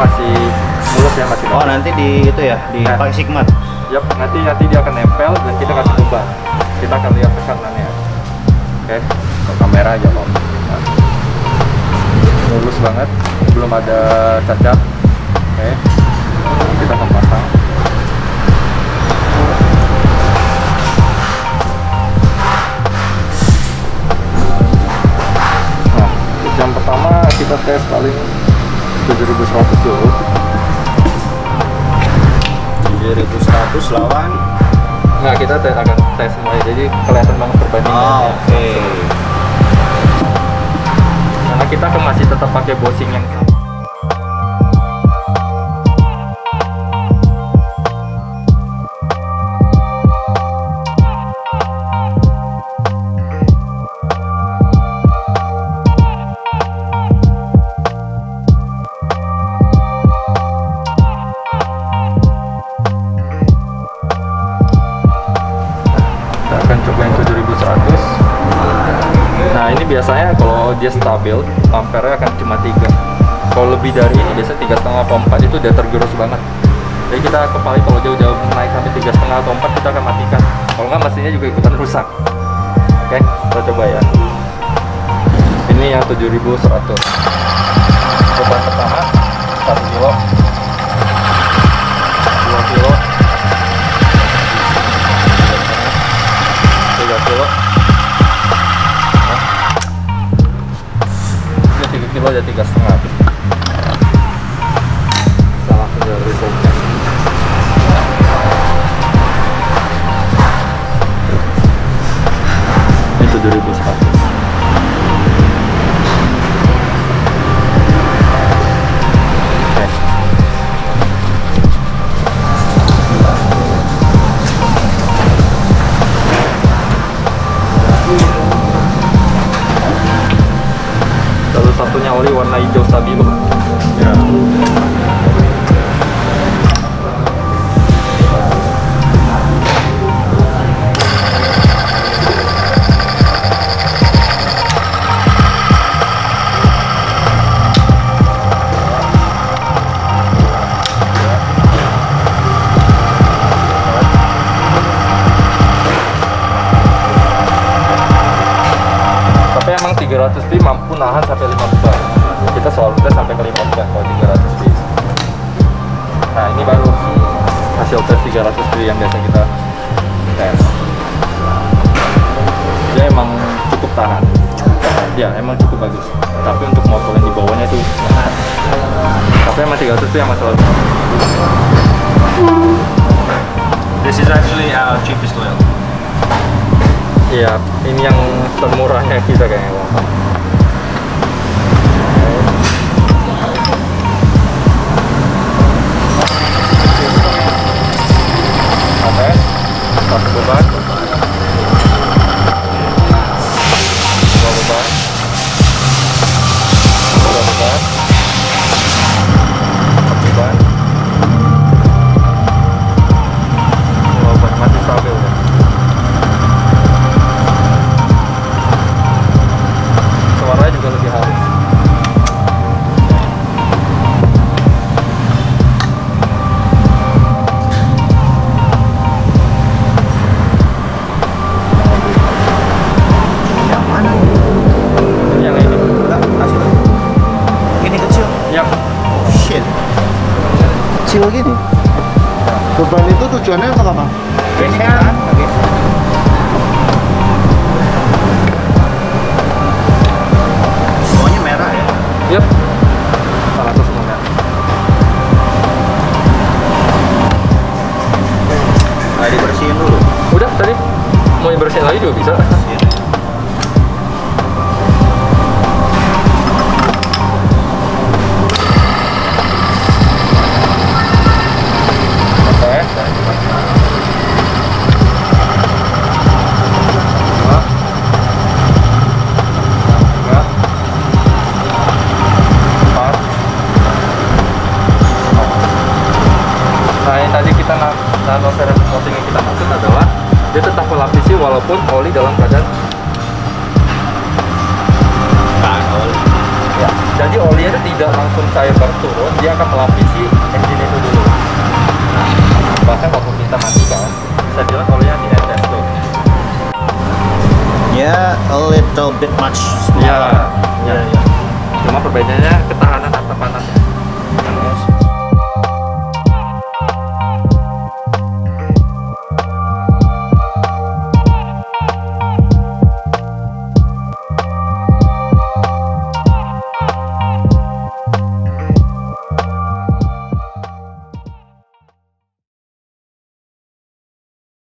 masih masih Oh nanti di itu ya di Nah. pakai sigmat. Yap, nanti nanti dia akan nempel dan kita kasih beban. Kita akan lihat tekanannya. Oke, ke kamera aja om. Nah. Mulus banget, belum ada cacat. Oke, kita akan pasang. Nah, yang pertama kita tes paling 7100 dulu. 7100 lawan. Nah, kita tes, akan tes semuanya, jadi kelihatan banget perbandingannya. Oh, oke. Karena kita masih tetap pakai bosing yang sama. Biasanya kalau dia stabil ampere akan cuma 3 Kalau lebih dari ini biasanya tiga setengah atau 4 itu udah tergerus banget. Jadi kita kepali kalau jauh-jauh naik sampai tiga setengah atau 4 kita akan matikan. Kalau nggak mesinnya juga ikutan rusak. Oke kita coba ya. Ini yang 7100 Beban pertama 1 kilo Ini 3 kilo ya 3 setengah hijau stabilo. Ya. Tapi emang 300 pi mampu nahan sampai 300 pi yang biasa kita tes. Dia emang cukup tahan. Ya emang cukup bagus. Tapi untuk motor yang di bawahnya itu tapi emang 300 pi yang masalah. This is actually our cheapest oil. Iya, ini yang termurahnya kita kayaknya है। और दोबारा Beban itu tujuannya untuk apa? Bawahnya merah ya. yep dia tetap melapisi walaupun oli dalam keadaan Jadi oli. Ya jadi tidak langsung cair turun dia akan melapisi engine itu dulu. Bahkan waktu kita matikan bisa bilang olinya di atas tuh. Ya yeah, a little bit much. Ya, ya, ya. cuma perbedaannya ketahanan atap panasnya.